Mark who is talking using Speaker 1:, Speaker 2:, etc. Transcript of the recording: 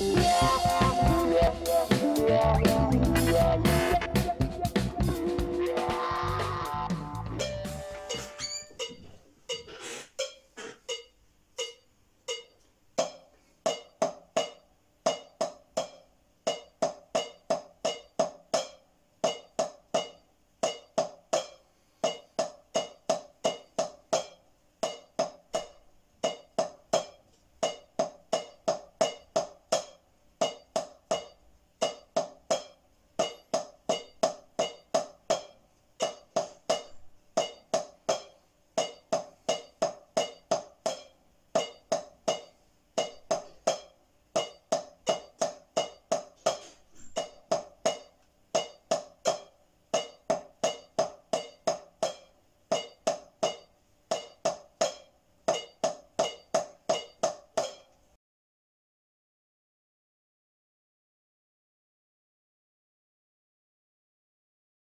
Speaker 1: Yeah.